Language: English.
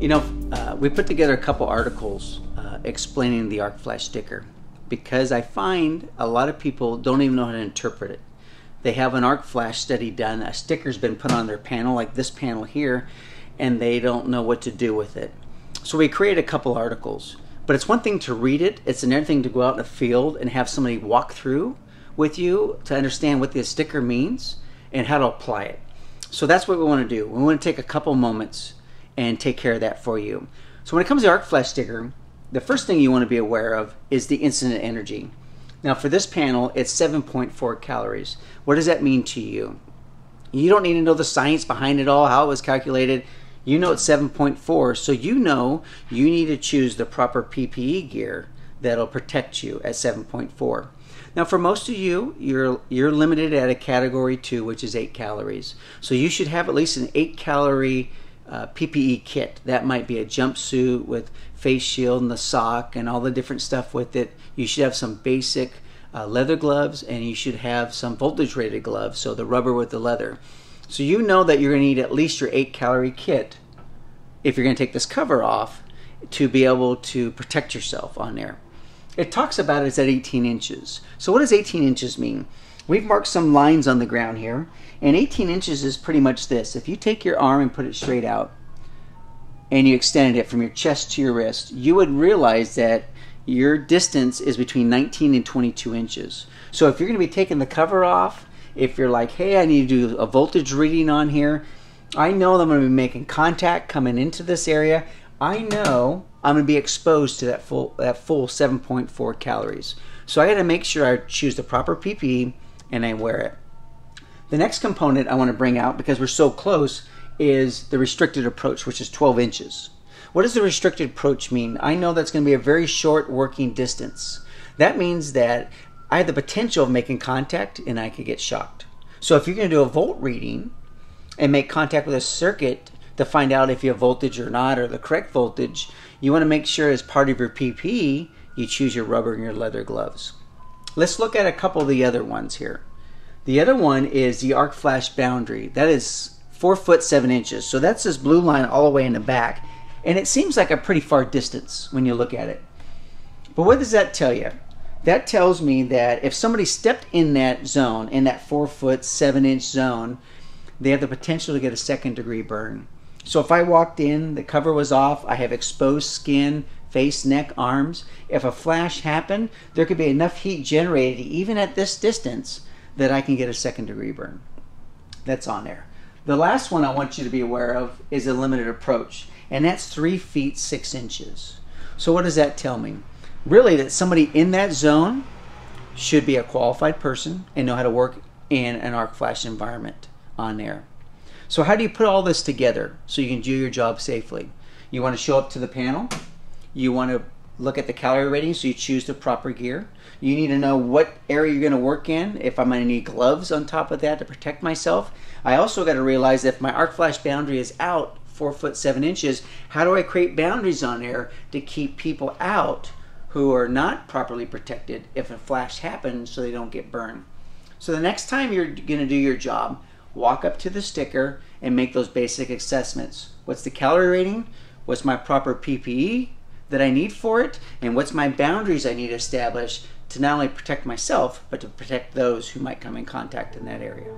You know, uh, we put together a couple articles uh, explaining the arc flash sticker because I find a lot of people don't even know how to interpret it. They have an arc flash study done, a sticker's been put on their panel, like this panel here, and they don't know what to do with it. So we created a couple articles. But it's one thing to read it, it's another thing to go out in the field and have somebody walk through with you to understand what the sticker means and how to apply it. So that's what we want to do. We want to take a couple moments and take care of that for you. So when it comes to arc flash sticker, the first thing you want to be aware of is the incident energy. Now for this panel, it's 7.4 calories. What does that mean to you? You don't need to know the science behind it all, how it was calculated. You know it's 7.4, so you know you need to choose the proper PPE gear that'll protect you at 7.4. Now, for most of you, you're you're limited at a category two, which is eight calories. So you should have at least an eight calorie uh, PPE kit. That might be a jumpsuit with face shield and the sock and all the different stuff with it. You should have some basic uh, leather gloves and you should have some voltage rated gloves, so the rubber with the leather. So you know that you're going to need at least your eight calorie kit if you're going to take this cover off to be able to protect yourself on there. It talks about it at 18 inches. So what does 18 inches mean? We've marked some lines on the ground here, and 18 inches is pretty much this. If you take your arm and put it straight out, and you extended it from your chest to your wrist, you would realize that your distance is between 19 and 22 inches. So if you're going to be taking the cover off, if you're like, hey, I need to do a voltage reading on here, I know that I'm going to be making contact coming into this area. I know I'm going to be exposed to that full that full 7.4 calories. So I got to make sure I choose the proper PPE and I wear it. The next component I want to bring out because we're so close is the restricted approach, which is 12 inches. What does the restricted approach mean? I know that's going to be a very short working distance. That means that I have the potential of making contact and I could get shocked. So if you're going to do a volt reading and make contact with a circuit to find out if you have voltage or not or the correct voltage, you want to make sure as part of your PPE you choose your rubber and your leather gloves. Let's look at a couple of the other ones here. The other one is the arc flash boundary. That is four foot seven inches. So that's this blue line all the way in the back. And it seems like a pretty far distance when you look at it. But what does that tell you? That tells me that if somebody stepped in that zone, in that four foot seven inch zone, they have the potential to get a second degree burn. So if I walked in, the cover was off, I have exposed skin, face, neck, arms. If a flash happened, there could be enough heat generated even at this distance that I can get a second degree burn. That's on there. The last one I want you to be aware of is a limited approach, and that's three feet six inches. So what does that tell me? Really that somebody in that zone should be a qualified person and know how to work in an arc flash environment on there. So how do you put all this together so you can do your job safely? You want to show up to the panel. You want to look at the calorie rating so you choose the proper gear. You need to know what area you're going to work in, if I'm going to need gloves on top of that to protect myself. I also got to realize if my arc flash boundary is out four foot seven inches, how do I create boundaries on there to keep people out who are not properly protected if a flash happens so they don't get burned? So the next time you're going to do your job, walk up to the sticker and make those basic assessments. What's the calorie rating? What's my proper PPE that I need for it? And what's my boundaries I need to establish to not only protect myself, but to protect those who might come in contact in that area?